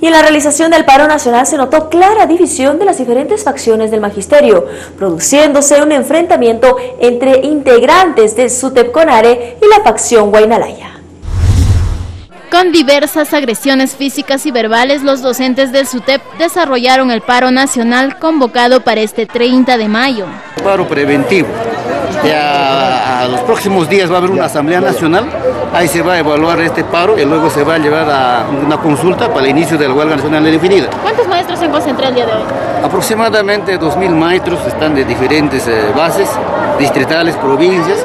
Y en la realización del paro nacional se notó clara división de las diferentes facciones del magisterio, produciéndose un enfrentamiento entre integrantes del SUTEP Conare y la facción Guainalaya. Con diversas agresiones físicas y verbales, los docentes del SUTEP desarrollaron el paro nacional convocado para este 30 de mayo. Paro preventivo. Ya a los próximos días va a haber una asamblea nacional, ahí se va a evaluar este paro y luego se va a llevar a una consulta para el inicio de la huelga nacional indefinida. ¿Cuántos maestros se encuentran el día de hoy? Aproximadamente 2.000 maestros están de diferentes eh, bases, distritales, provincias,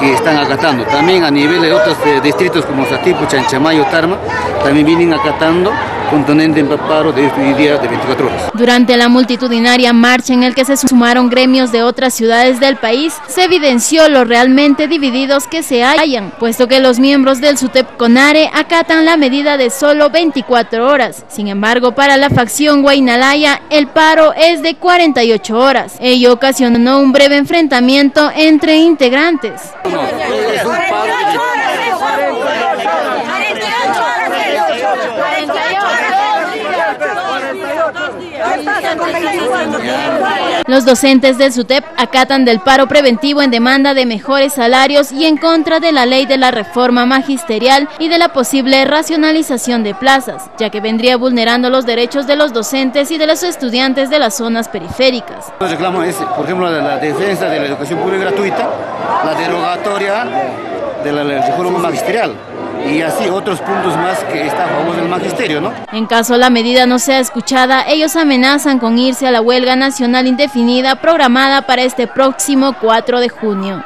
que están acatando. También a nivel de otros eh, distritos como Satipo, Chanchamayo, Tarma, también vienen acatando contenente en paro de este día de 24 horas. Durante la multitudinaria marcha en el que se sumaron gremios de otras ciudades del país, se evidenció lo realmente divididos que se hallan, puesto que los miembros del SUTEP CONARE acatan la medida de solo 24 horas. Sin embargo, para la facción Guainalaya, el paro es de 48 horas. Ello ocasionó un breve enfrentamiento entre integrantes. Los docentes del SUTEP acatan del paro preventivo en demanda de mejores salarios y en contra de la ley de la reforma magisterial y de la posible racionalización de plazas, ya que vendría vulnerando los derechos de los docentes y de los estudiantes de las zonas periféricas. El reclamo es, por ejemplo, la defensa de la educación pública gratuita, la derogatoria de la reforma magisterial y así otros puntos más que está a del magisterio, ¿no? En caso la medida no sea escuchada, ellos amenazan con irse a la huelga nacional indefinida programada para este próximo 4 de junio.